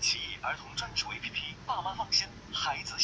奇异儿童专属 app 爸妈放心孩子